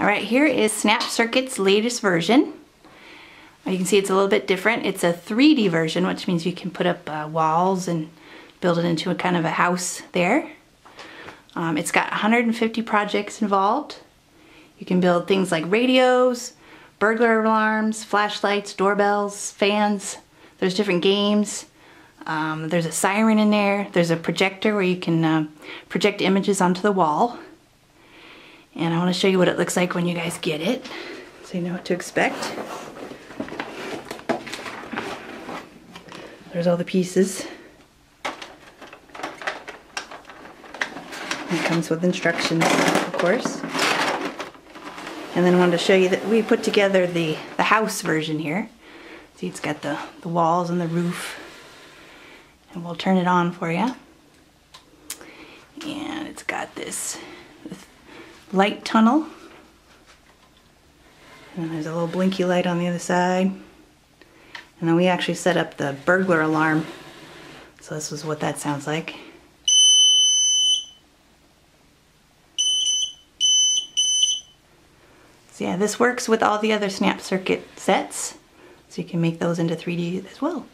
All right, here is Snap Circuit's latest version. You can see it's a little bit different. It's a 3D version, which means you can put up uh, walls and build it into a kind of a house there. Um, it's got 150 projects involved. You can build things like radios, burglar alarms, flashlights, doorbells, fans. There's different games. Um, there's a siren in there. There's a projector where you can uh, project images onto the wall. And I want to show you what it looks like when you guys get it so you know what to expect. There's all the pieces. It comes with instructions, of course. And then I wanted to show you that we put together the, the house version here. See, it's got the, the walls and the roof. And we'll turn it on for you. And it's got this light tunnel. And there's a little blinky light on the other side. And then we actually set up the burglar alarm. So this is what that sounds like. So yeah, this works with all the other Snap Circuit sets. So you can make those into 3D as well.